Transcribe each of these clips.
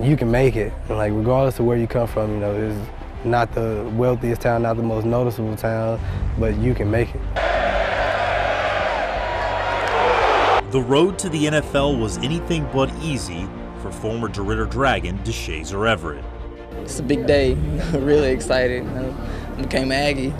you can make it. Like regardless of where you come from, you know, it's not the wealthiest town, not the most noticeable town, but you can make it. The road to the NFL was anything but easy for former DeRidder Dragon Deshazor Everett. It's a big day. really excited. I became Aggie.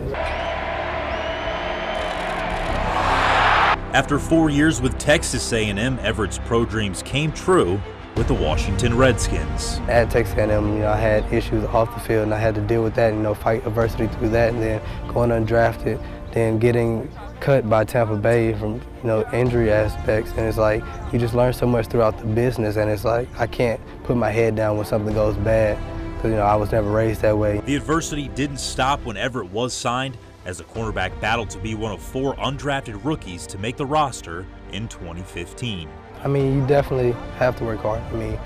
After four years with Texas A&M, Everett's pro dreams came true with the Washington Redskins. At Texas A&M, you know, I had issues off the field, and I had to deal with that. You know, fight adversity through that, and then going undrafted, then getting cut by Tampa Bay from you know injury aspects, and it's like you just learn so much throughout the business, and it's like I can't put my head down when something goes bad because you know I was never raised that way. The adversity didn't stop when Everett was signed as the cornerback battled to be one of four undrafted rookies to make the roster in 2015. I mean, you definitely have to work hard. I mean,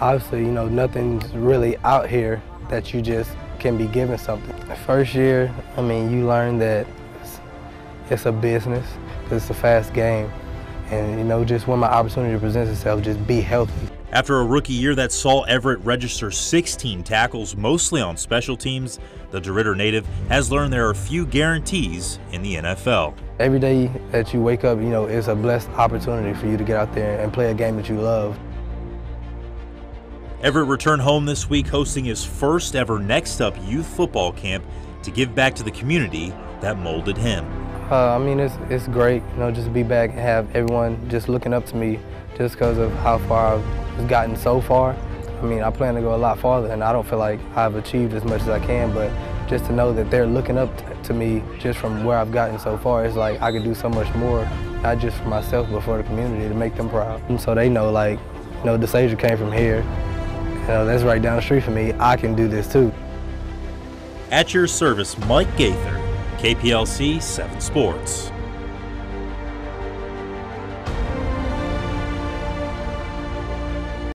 obviously, you know, nothing's really out here that you just can be given something. First year, I mean, you learn that it's a business, it's a fast game. And, you know, just when my opportunity presents itself, just be healthy. After a rookie year that saw Everett register 16 tackles, mostly on special teams, the DeRidder native has learned there are few guarantees in the NFL. Every day that you wake up, you know, it's a blessed opportunity for you to get out there and play a game that you love. Everett returned home this week hosting his first ever Next Up youth football camp to give back to the community that molded him. Uh, I mean, it's, it's great, you know, just to be back and have everyone just looking up to me just because of how far I've gotten so far. I mean, I plan to go a lot farther, and I don't feel like I've achieved as much as I can, but just to know that they're looking up to me just from where I've gotten so far, it's like I could do so much more, not just for myself, but for the community to make them proud. And so they know, like, you know, Deshazor came from here. You know, that's right down the street from me. I can do this too. At your service, Mike Gaither, KPLC 7 Sports.